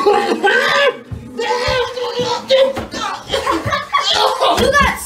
You got